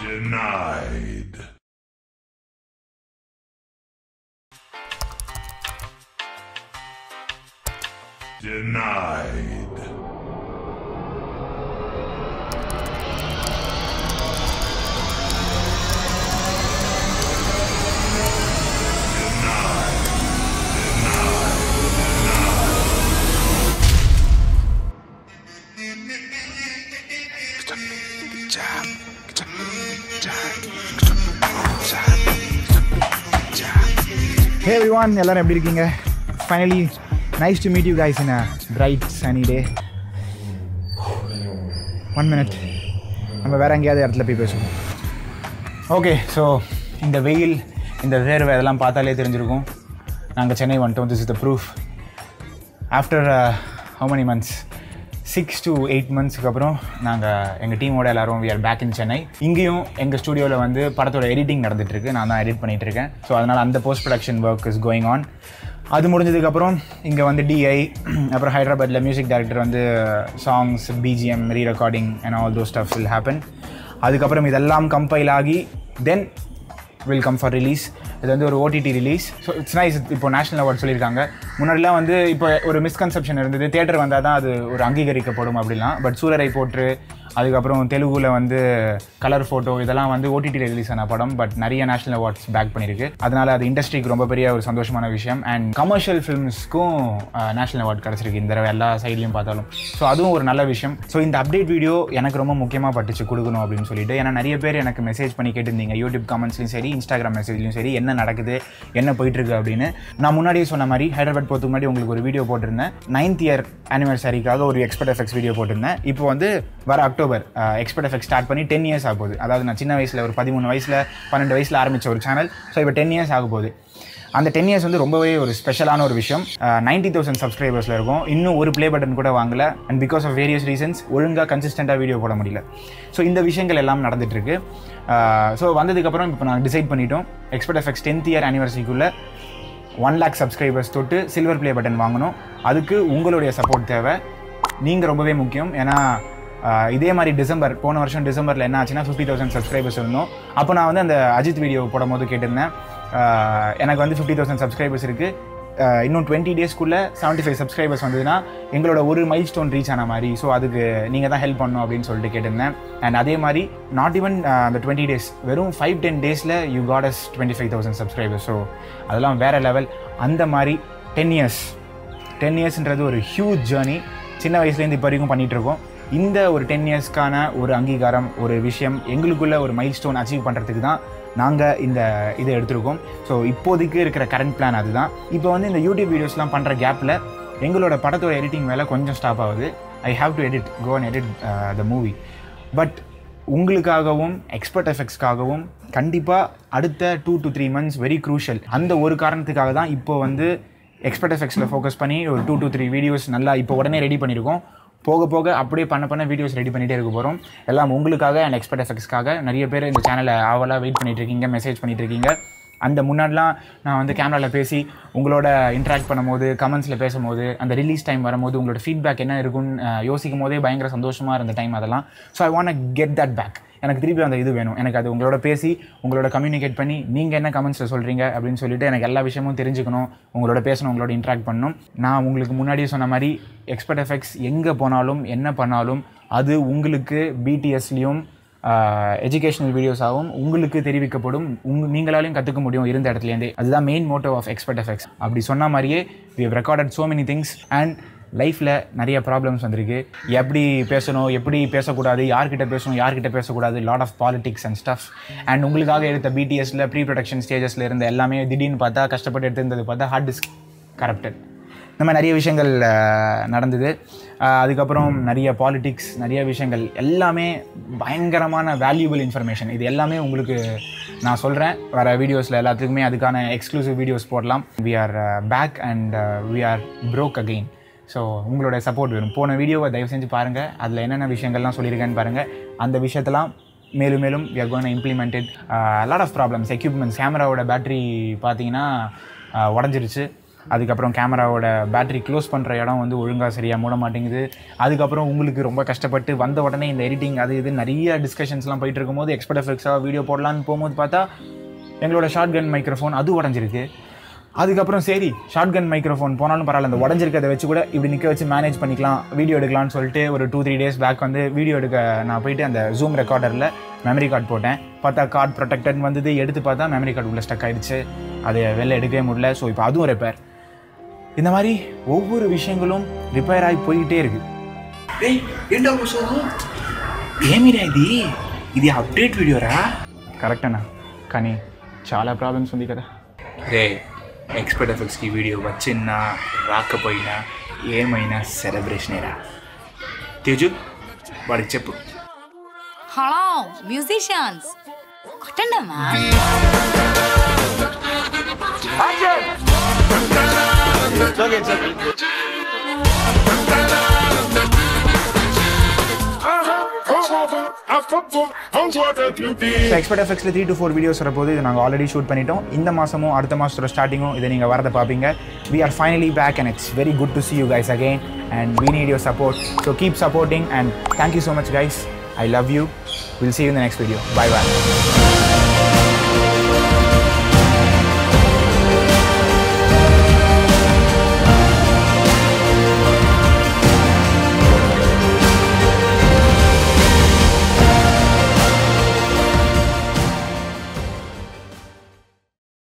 Denied. Denied. ஹே everyone எல்லோரும் எப்படி இருக்கீங்க? Finally nice to meet you guys in a bright sunny day one minute நம்ம வேறு எங்கேயாவது இடத்துல போய் பேசுவோம். ஓகே ஸோ இந்த வெயில் இந்த வேர்வை இதெல்லாம் பார்த்தாலே தெரிஞ்சிருக்கும். நாங்கள் சென்னை வந்துட்டோம். This is the proof after how many months six to eight மந்த்ஸ்க்கு அப்புறம் நாங்கள் எங்கள் டீமோட எல்லாரும் we are back in Chennai இங்கேயும் எங்கள் ஸ்டுடியோவில் வந்து படத்தோட எடிட்டிங் நடந்துட்டுருக்கு நான் தான் எடிட் பண்ணிகிட்டு இருக்கேன். ஸோ அதனால் அந்த post production work is going on அது முடிஞ்சதுக்கப்புறம் இங்கே வந்து டிஐ அப்புறம் ஹைதராபாத்தில் மியூசிக் டைரக்டர் வந்து songs BGM re recording and all those stuffs will happen அதுக்கப்புறம் இதெல்லாம் கம்பைல் ஆகி then will come for release இது வந்து ஒரு OTT release so it's nice இப்போ நேஷனல் அவார்ட் சொல்லியிருக்காங்க. முன்னாடிலாம் வந்து இப்போ ஒரு மிஸ்கன்செப்ஷன் இருந்தது. தேட்டர் வந்தால் தான் அது ஒரு அங்கீகரிக்கப்படும் அப்படிலாம். பட் சூரரை போட்டு அதுக்கப்புறம் தெலுங்குல வந்து கலர் ஃபோட்டோ இதெல்லாம் வந்து ஓடிடி ரிலீஸ் ஆன படம் பட் நிறைய நேஷனல் அவார்ட்ஸ் பேக் பண்ணியிருக்கு. அதனால அது இண்டஸ்ட்ரிக்கு ரொம்ப பெரிய ஒரு சந்தோஷமான விஷயம். அண்ட் கமர்ஷியல் ஃபிலிம்ஸ்க்கும் நேஷனல் அவார்ட் கிடச்சிருக்கு. இந்த தடவை எல்லா சைட்லையும் பார்த்தாலும். ஸோ அதுவும் ஒரு நல்ல விஷயம். ஸோ இந்த அப்டேட் வீடியோ எனக்கு ரொம்ப முக்கியமாக பட்டுச்சு கொடுக்கணும் அப்படின்னு சொல்லிட்டு. ஏன்னா நிறைய பேர் எனக்கு மெசேஜ் பண்ணி கேட்டிருந்தீங்க. யூடியூப் கமெண்ட்ஸ்லையும் சரி இன்ஸ்டாகிராம் மெசேஜ்லையும் சரி என்ன நடக்குது என்ன போயிட்டுருக்கு அப்படின்னு. நான் முன்னாடியே சொன்ன மாதிரி ஹைதராபாத் போகிறதுக்கு முன்னாடி உங்களுக்கு ஒரு வீடியோ போட்டிருந்தேன். நைன்த் இயர் ஆனிவர்சரிக்காக ஒரு எக்ஸ்பர்ட் எஃபெக்ட்ஸ் வீடியோ போட்டிருந்தேன். இப்போ வந்து வர அக்டோபர் எக்ஸ்பர்ட் எஃபெக்ட் ஸ்டார்ட் பண்ணி டென் இயர்ஸ் ஆக போகுது அதாவது நான் சின்ன வயசில் ஒரு பதிமூணு வயசில் பன்னெண்டு வயசில் ஆரம்பித்த ஒரு சேனல் ஸோ இப்போ டென் இயர்ஸ் ஆக போகுது அந்த டென் இயர்ஸ் வந்து ரொம்பவே ஒரு ஸ்பெஷலான ஒரு விஷயம். நைன்டி தௌசண்ட் சப்ஸ்கிரைபர்ஸில் இருக்கும். இன்னும் ஒரு ப்ளே பட்டன் கூட வாங்கல. And because of various reasons ஒழுங்காக கன்சிஸ்டண்ட்டாக வீடியோ போட முடியல. ஸோ இந்த விஷயங்கள் எல்லாம் நடந்துகிட்ருக்கு ஸோ uh, வந்ததுக்கப்புறம் இப்போ நாங்கள் டிசைட் பண்ணிட்டோம். எக்ஸ்பர்ட் எஃபெக்ட்ஸ் டென்த் இயர் ஆனிவர்சரிக்குள்ளே ஒன் லேக் சப்ஸ்கிரைபர்ஸ் தொட்டு சில்வர் ப்ளே பட்டன் வாங்கணும். அதுக்கு உங்களுடைய சப்போர்ட் தேவை. நீங்கள் ரொம்பவே முக்கியம். ஏன்னா இதே மாதிரி டிசம்பர் போன வருஷம் டிசம்பரில் என்ன ஆச்சுன்னா ஃபிஃப்டி தௌசண்ட் சப்ஸ்கிரைபர்ஸ் இருந்தோம். அப்போ நான் வந்து அந்த அஜித் வீடியோ போடும்போது கேட்டிருந்தேன். எனக்கு வந்து ஃபிஃப்டி தௌசண்ட் சப்ஸ்கிரைபர்ஸ் இருக்குது இன்னும் டுவெண்ட்டி டேஸ்க்குள்ளே செவன்ட்டி ஃபைவ் சப்ஸ்கிரைபர்ஸ் வந்ததுன்னா எங்களோட ஒரு மைல் ஸ்டோன் ரீச் ஆன மாதிரி. ஸோ அதுக்கு நீங்கள் தான் ஹெல்ப் பண்ணணும் அப்படின்னு சொல்லிட்டு கேட்டிருந்தேன். அண்ட் அதே மாதிரி நாட் ஈவன் அந்த டுவெண்ட்டி டேஸ் வெறும் ஃபைவ் டென் டேஸில் you got us twenty five thousand subscribers so அதெல்லாம் வேறு லெவல் அந்த மாதிரி டென் இயர்ஸ் டென் இயர்ஸ்ன்றது ஒரு ஹியூஜ் ஜேர்னி சின்ன வயசுலேருந்து இப்போ வரைக்கும் பண்ணிகிட்ருக்கோம் இருக்கோம். இந்த ஒரு டென் இயர்ஸ்க்கான ஒரு அங்கீகாரம் ஒரு விஷயம் எங்களுக்குள்ள ஒரு மைல் ஸ்டோன் அச்சீவ் பண்ணுறதுக்கு தான் நாங்கள் இந்த இதை எடுத்திருக்கோம். ஸோ இப்போதைக்கு இருக்கிற கரண்ட் பிளான் அதுதான். இப்போ வந்து இந்த யூடியூப் வீடியோஸ்லாம் பண்ணுற கேப்பில் எங்களோட படத்தோட எடிட்டிங் வேலை கொஞ்சம் ஸ்டாப் ஆகுது. I have to edit go and edit the movie but உங்களுக்காகவும் எக்ஸ்பர்ட் எஃபெக்ட்ஸ்க்காகவும் கண்டிப்பாக அடுத்த two to three months very crucial அந்த ஒரு காரணத்துக்காக தான் இப்போ வந்து எக்ஸ்பர்ட் எஃபெக்ட்ஸில் ஃபோக்கஸ் பண்ணி ஒரு டூ டு த்ரீ வீடியோஸ் நல்லா இப்போ உடனே ரெடி பண்ணியிருக்கோம். போக போக அப்படியே பண்ண பண்ண வீடியோஸ் ரெடி பண்ணிகிட்டே இருக்க போகிறோம் எல்லாம் உங்களுக்காக அண்ட் எக்ஸ்பர்ட் எஃபெக்ட்ஸ்க்காக நிறைய பேர் இந்த சேனலை ஆவலாக வெயிட் பண்ணிகிட்ருக்கீங்க மெசேஜ் பண்ணிகிட்ருக்கீங்க இருக்கீங்க. அந்த முன்னாடிலாம் நான் வந்து கேமராவில் பேசி உங்களோட இன்ட்ராக்ட் பண்ணும்போது கமெண்ட்ஸில் பேசும்போது அந்த ரிலீஸ் டைம் வரும்போது உங்களோட ஃபீட்பேக் என்ன இருக்குன்னு யோசிக்கும் போதே பயங்கர சந்தோஷமாக இருந்த டைம் அதெல்லாம். So I want get that back எனக்கு திருப்பி அந்த இது வேணும். எனக்கு அது உங்களோட பேசி உங்களோட கம்யூனிகேட் பண்ணி நீங்கள் என்ன கமெண்ட்ஸில் சொல்கிறீங்க அப்படின்னு சொல்லிட்டு எனக்கு எல்லா விஷயமும் தெரிஞ்சுக்கணும். உங்களோட பேசணும் உங்களோட இன்ட்ராக்ட் பண்ணணும். நான் உங்களுக்கு முன்னாடியே சொன்ன மாதிரி எக்ஸ்பர்ட் எஃபெக்ட்ஸ் எங்கே போனாலும் என்ன பண்ணாலும் அது உங்களுக்கு பிடிஎஸ்லேயும் எஜுகேஷனல் வீடியோஸாகவும் உங்களுக்கு தெரிவிக்கப்படும். உங்க நீங்களாலையும் கற்றுக்க முடியும் இருந்த இடத்துலேருந்தே. அதுதான் main motto of Expert Effects அப்படி சொன்ன மாதிரியே we have recorded so many things and லைஃப்பில் நிறைய ப்ராப்ளம்ஸ் வந்திருக்கு. எப்படி பேசணும் எப்படி பேசக்கூடாது யார்கிட்ட பேசணும் யார்கிட்ட பேசக்கூடாது lot of politics and stuff and உங்களுக்காக எடுத்த பிடிஎஸில் ப்ரீ ப்ரொடக்ஷன் ஸ்டேஜஸில் இருந்த எல்லாமே திடீர்னு பார்த்தா கஷ்டப்பட்டு எடுத்திருந்தது பார்த்தா ஹார்ட் டிஸ்க் கரப்டட் இந்த மாதிரி நிறைய விஷயங்கள் நடந்தது. அதுக்கப்புறம் நிறைய பாலிட்டிக்ஸ் நிறைய விஷயங்கள் எல்லாமே பயங்கரமான வேல்யூபிள் இன்ஃபர்மேஷன் இது எல்லாமே உங்களுக்கு நான் சொல்கிறேன் வர வீடியோஸில் எல்லாத்துக்குமே அதுக்கான எக்ஸ்க்ளூசிவ் வீடியோஸ் போடலாம். We are back and we are broke again so உங்களோட சப்போர்ட் வேணும். போன வீடியோவை தயவு செஞ்சு பாருங்கள் அதில் என்னென்ன விஷயங்கள்லாம் சொல்லியிருக்கேன்னு பாருங்கள் அந்த விஷயத்தெல்லாம் மேலும் மேலும் we are going lot of problems equipments கேமராவோட பேட்டரி பார்த்தீங்கன்னா உடஞ்சிருச்சு. அதுக்கப்புறம் கேமராவோட பேட்டரி க்ளோஸ் பண்ணுற இடம் வந்து ஒழுங்காக சரியாக மூட மாட்டேங்குது. அதுக்கப்புறம் உங்களுக்கு ரொம்ப கஷ்டப்பட்டு வந்த உடனே இந்த எடிட்டிங் அது இது நிறைய டிஸ்கஷன்ஸ்லாம் போயிட்டு இருக்கும்போது எக்ஸ்பர்ட் எஃபெக்ட்ஸாக வீடியோ போடலான்னு போகும்போது பார்த்தா எங்களோட ஷார்ட் கன் மைக்ரோஃபோன் அது உடஞ்சிருக்கு. அதுக்கப்புறம் சரி ஷார்ட் கன் மைக்ரோஃபோன் போனாலும் பரவாயில்ல அந்த உடஞ்சிருக்கதை வச்சு கூட இப்படி நிற்க வச்சு மேனேஜ் பண்ணிக்கலாம் வீடியோ எடுக்கலாம்னு சொல்லிட்டு ஒரு டூ த்ரீ டேஸ் பேக் வந்து வீடியோ எடுக்க நான் போயிட்டு அந்த ஜூம் ரெக்கார்டரில் மெமரி கார்டு போட்டேன். பார்த்தா கார்டு ப்ரொடெக்டட் வந்தது எடுத்து பார்த்தா மெமரி கார்டு உள்ளே ஸ்டக் ஆகிடுச்சு அதை வெளில எடுக்கவே முடியல. ஸோ இப்போ அதுவும் ரிப்பேர் இந்த மாதிரி ஒவ்வொரு விஷயங்களும் ரிப்பேர் ஆகி போய்கிட்டே இருக்கு டேய் ఏంటో కూర్చోవు ఏమిరా ఇది ఇది అప్డేట్ వీడియోరా కరెక్టేనా కానీ చాలా ప్రాబ్లమ్స్ ఉంది కదా రే ఎక్స్పర్ట్ ఎఫెక్ట్స్కి వీడియో వచ్చినా రాకపోయినా ఏమైనా సెలబ్రేషనేరా తేజు వాడికి చెప్పు హలో మ్యూజిషియన్స్ కొట్టండమ్మా எக்ஸ்பர்ட் எஃபெக்ட்ஸில் த்ரீ டு ஃபோர் வீடியோஸ் வரப்போது இது நாங்கள் ஆல்ரெடி ஷூட் பண்ணிட்டோம் இந்த மாதமும் அடுத்த மாதத்தோட ஸ்டார்டிங்கும் இதை நீங்கள் வரதை பார்ப்பீங்க we are finally back and it's very good to see you guys again and we need your support so keep supporting and thank you so much guys i love you we'll see you in the next video bye bye